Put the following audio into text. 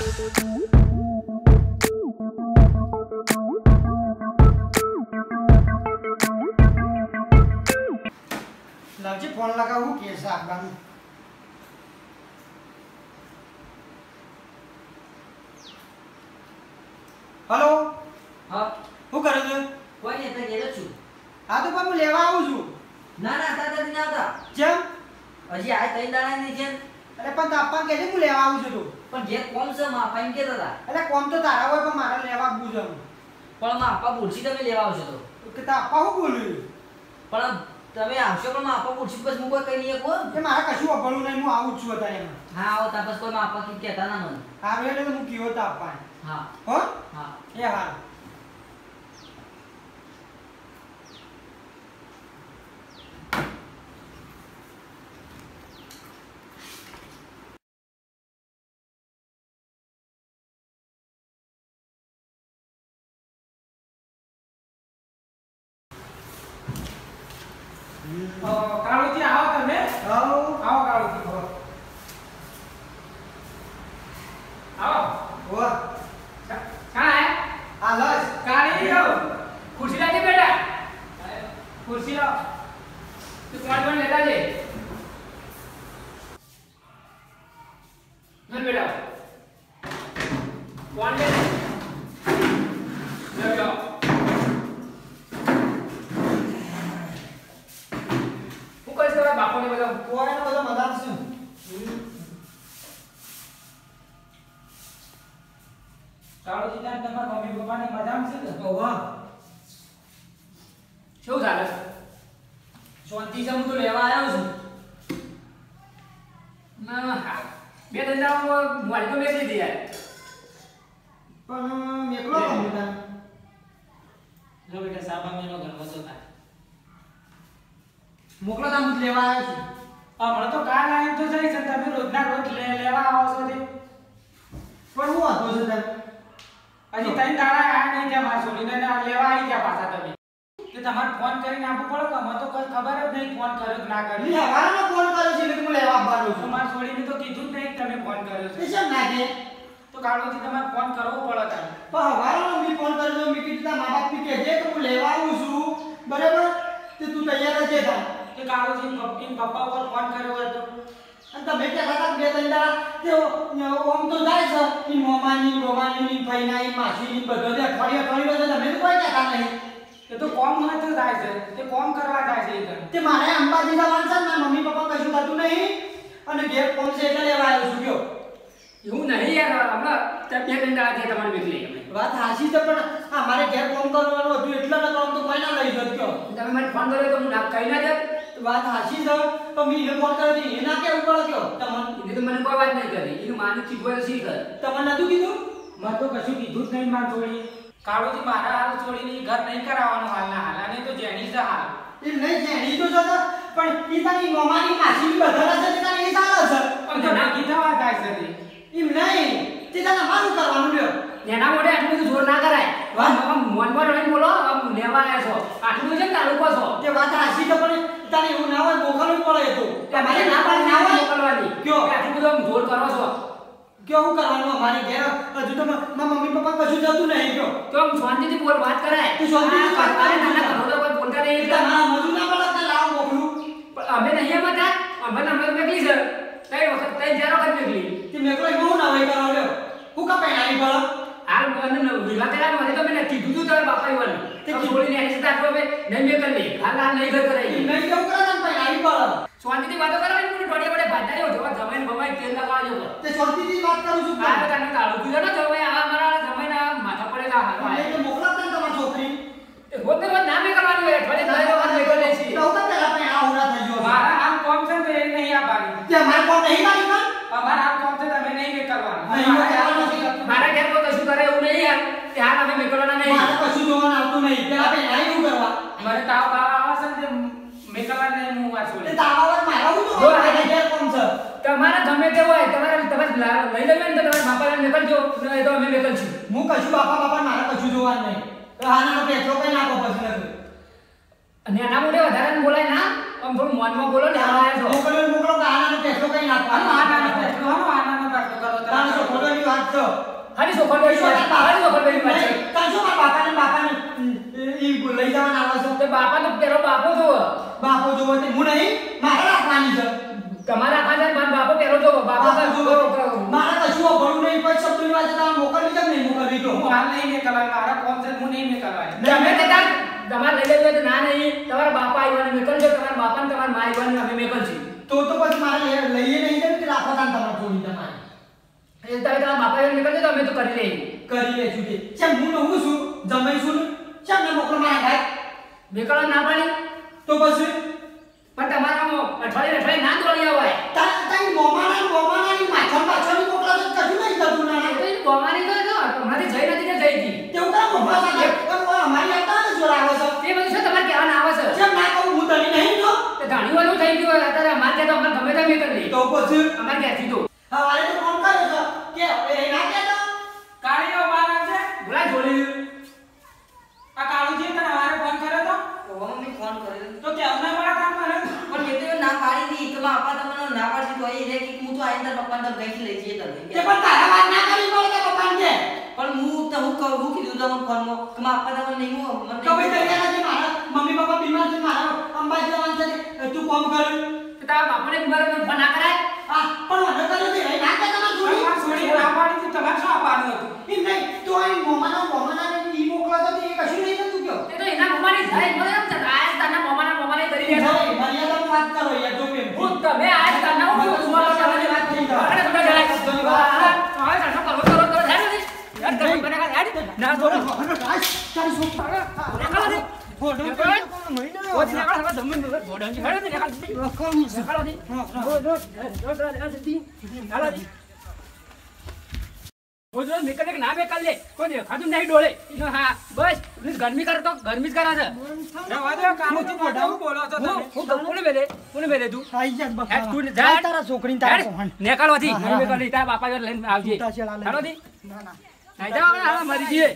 Lavji phone લગાવું કે છે hello? હા. શું કરો છો? કોઈ નહીં છું. હા તો પણ હું લેવા આવું છું. ના ના અત્યારે નથી આવતા. જેમ? હજી આ ત્રણ દાડા નહીં છે અરે પણ તાપા કે હું લેવા આવું છું તું. પણ જે કોમ છે માં આપા એમ કેતા હતા. અરે કોમ તો તારા હોય પણ મારે લેવા આવું છે પણ માં આપા બોલશી તમે લેવા આવશો તો. કે તાપા હું બોલ્યું પણ તમે આવશો પણ માં આપા બોલશી પછી હું કોઈ કઈ નહીં કહો કે મારે કશું અભળું નહીં હું આવું છું અત્યારે એમ. હા આવો તાપસ કોઈ માં આપા કઈ કહેતા ના મને હા એટલે હું કીધો તાપા હા. હો? હા. એ હારું. કાળુજી આવો તમે. આવો. આવો કાળુજી આવો. હો કા- કાં હે? આ લસ કાળી આવો ખુરશી લાગે બેટા. ખુરશી લાવ તું કોણ કોણ લેતા છે બાપોને બધા કોઈને બધો મજા છે કાળુજી ના તમારા મમ્મી પપ્પાની મજામાં છે ને? ઓવા શું ચાલે? શાંતિ છે હું તો લેવા આવ્યો છું. ના હા. બે ધંધામાં મોડી તો મેં લીધી યાર. પણ મેકલો કમ્પ્યુટર લો બેટા સાબા મેનો ઘર વસો થાય મોકલો તા હું લેવા આવ્યો છું. હમણાં તો કાર લાઈન તો જઈ છે તમે રોજના રોજ લેવા આવો છો તે. પણ હું હતો છે તમે હજી તઈ તારા આ નહીં ત્યાં મારા છોડીને ને લેવા આવી ગયા પાછા તમે. તે તમારે ફોન કરીને આપવું પડે કે અમે તો કઈ ખબર જ નહીં ફોન કર્યો ના કર્યો. લેવાનો ફોન કર્યો છે એટલે હું લેવા આવવાનો છું. મારા છોડીને તો કીધું જ નહીં તમે ફોન કર્યો છે. શું ના કે? તો કાળોથી તમારે ફોન કરવો પડે તમે પણ હવારનો મેં ફોન કર્યો મેં કીધું મા બાપને કહેજે કે હું લેવા આવું છું. બરાબર? તે તું તૈયાર જ થા કે કાળુજી પપ્પી પપ્પા ઉપર ફોન કર્યો હતો તો. અને તમે કે હતા કે બે ત્રણ દાડા તે ઓમ તો જાય છે. કે મોમાની રોમાની ની ફઈનાની માસીની બધો જે અઠવાડિયે અઠવાડિયે બધો તમે તો કોઈ કહેતા નહીં. એ તો કોમ માટે તો જાય છે. તે કોમ કરવા જાય છે તે. મારે અંબાજી જવાનું છે ને મારા મમ્મી પપ્પા કશું થતું નહીં. અને ઘેર ફોન છે એટલે લેવા આવ્યો છું ગયો. એવું નહીં યાર હમણાં ત્યાં બે ત્રણ દાડા થયા તમારે મોકલી અમે. વાત હાચી છે પણ આ મારે ઘેર ફોન કરવાનું હતું એટલે ન કામ તો કોઈ ના લઈ શક્યો કયો તમે મને ફોન કર્યો તો હું ના કહી ના જાત વાત હાચી છે? પણ મેં એને ફોન કર્યો હતો, એના કેવું પડે કયો? તમને એને તો મને કોઈ વાત નહીં કરી. એનું માનું ચીકવો તો શી કરે? તમને નતું કીધું? મેં તો કશું કીધું જ નહીં માર છોડી કાળુજી મારા હાલ છોડીને ઘર નહીં કરાવવાનું હાલના હાલ અને તો જેની છે હાલ. એ નહીં જાણી તો છો તો પણ એ તારી મોમાની માસી બધા છે તે તારી એ ચાલે છે. પણ તો નાખી થવા જાય છે તે. એમ નહીં. તે તને મારું કરવાનું લ્યો એના મોઢે આટલું બધું જોર ના કરાય. વાહ. મનમાં રહીને બોલો આમ લેવા આવ્યા છો. આટલું છે ને તાલુકો છો? તે વાત હાસી તો પણ તારે એવું ના હોય મોકલવું પડે તો. તમારે ના પાડી ના હોય મોકલવાની. કયો? આટલું બધું આમ કરો છો. કેવું કરવાનું મારી ઘેર? હજુ તો મારા મમ્મી પપ્પા કશું જતું નહીં કયો? તો આમ શાંતિથી બોલ વાત કરાય. તું શાંતિથી વાત કરે. નાના ઘરો તો કોઈ બોલતા નહીં. એટલે. તમારા મજુ ના પડે તો લાવ મોકલું? પણ અમે નહીં હતા. અમે તો અમે તો મેકલી સર તઈ વખત તઈ ચાર વખત મેકલી. તે મેકલો એવું હું ના હોય કરવા લ્યો? હું કા પહેરાવી પડે? હાલ મને વિવાહ કર્યા મને તો મેં કીધું તું તારા બાપા એવું તે. છોડીને એની સાથે આટલું નહીં મેં કરી હાલ હાલ નહીં ઘર એ નહીં કેવું કરે ને પહેરાવી પડે શાંતિથી વાતો કરવાની મને ટોડિયા પડે ભાતા રહ્યો જમાઈને બમાઈ તેલ લગાવવા તે શાંતિથી વાત કરું છું આ તને કાળું કીધું ને જમાઈ આ મારા જમાઈને માથા પડેલા એટલે હાલ કે મોકલાતા ને તમારી છોકરી એ રોજ ને ના મેં કરવાનું હોય અઠવાડિયે દસ વખત મેં કરી લઈશી. તો તો પહેલા પહેલા હોરા થઈ ગયો મારા આમ કોમ છે તે નહીં અમારા આમ કોમ તમે નહીં મેં કરવાનું. મારા ઘેર કોઈ કશું કરે એવું નહીં યાર ત્યાં અમે મેં કરવાના નહીં મારે કશું જોવાનું આવતું નહીં પેલા પહેલા એવું કરવા મને તાવ બાવ આવે છે ને તે મેં કરવાના નહીં હું વાત તે છોડી તાવા મારા હું તો આ કોમ છે? તમારે ગમે તે હોય તમારે તમારે લઈ લેવું ને તો તમારા બાપાને મેકલજો નહીં તો અમે મેકલશું હું કશું બાપા બાપા મારા કશું જોવાનું નહીં. તો આનાનો પેટ્રો કઈ નાખો પછી નથી અને એના મોઢે વધારે ને બોલાય ના? આમ થોડું મોનમાં બોલો ને આ છો. મોકલો ને મોકલો કે આનાનો પેટ્રો કઈ નાખો આના પેટલો, આના પેટલો. કરો તમે. તાણની વાત છે. હારી સોખર બેરી વાત. હારી સોખર બેરી વાત છે. નહીં, તાણ શું મારા બાપાને બાપાને ઈ લઈ જવાના આવે છે? તે બાપા તો પેલો બાપો જોવો. બાપો જોવો તે હું નહીં મારે રાખવાની છે. તમારા ખાનદાન મારા બાપો પેલો જોવો. બાપો બાપો જોવો. મારા કશું ભણવું નહીં પણ શબ્દની વાત તમે મોકલવી છે નહીં મોકલવી તો? હું હાલ નહીં મેકલવાય, મારા કોમ છે, હું નહીં મેકલવાય. તમે તે તાર તમારે લઈ લેજો તો ના નહીં તમારા બાપા આવ્યા ને નીકળજો તમારા બાપા ને તમારા મા આવ્યા અમે મેકલ છે તો તો પછી મારે લઈએ નહીં ને કે રાખો તાન તમારે જોડી તમારે. એ તમે તમારા બાપા મેકલ તો અમે તો કરી લઈએ. કરી લેશું કે. ચમ હું નવું છું જમાઈ છું ને. ચમ ને મોકલો ભાઈ મેકલ ના પાડી. તો પછી? પણ તમારા અઠવાડિયે અઠવાડિયે ના દોડી આવાય તા તાઈ મોમાના ને મોમાનાની માથા પાછળની મોકલા તો કશું નહીં થતું એ નાના તો ઈ તો જો અમારી જઈ નથી કે જઈ હતી તેવું કામ મોમા સાથે. પણ અમારી આતા ને જોર આવે છે. એ બધું છે તમારે કહેવાના આવે છે? જેમ ના કહું હું તને નહીં જો તે ઘણી વાર થઈ ગયું અત્યારે અમારે ત્યાં તો અમે ગમે તેમ કરી તો પછી? અમારે ક્યાંથી તો હવારે તો ફોન કર્યો છે કે એ ના કહેતો કાળીઓ બહાર આવશે? બોલા જોડી આ કાળુજીએ તને હવારે ફોન કર્યો તો? ઓહો, મમ્મી ફોન કર્યો તો કેમના મારા કામ કરે? પણ મેં તો એવું ના કે મારા પપ્પા તમને ના પાડશે તો એ કે હું તો આઈને તારા પપ્પાને તો ગઈથી લઈ જઈએ તે તમે પણ તારા વાત ના કરી પડે કે પપ્પા ને પણ હું તો હું કહું હું કીધું તમને ફોનમાં કે મારા પપ્પા તમને નહીં હું મને તો ભાઈ તને આજે મારા મમ્મી પપ્પા બીમાર છે મારા અંબાજી જવાનું છે તું કોમ કર. તો તારા બાપાને બીમાર તો ફોન ના કરાય? આ પણ મને તો એ ના કે તમારે જોડી તમારે ના પાડી તું તમારે શું આપવાનું હતું? એમ નહીં તો આ મોમાનો મોમાના ને ઈ મોકલા તો એ કશું નહીં થતું કયો? એ તો એના મમ્માની થાય મને ના તો તારી સોપ તારા દેખાલા દે. ફોટો મહિના. ગરમી કરે તો ગરમી જ કરા છે. બોલો તો બાપા. લઈને આવજે. ના ના. નહીં જાવ આપણે હાલો મરી જઈએ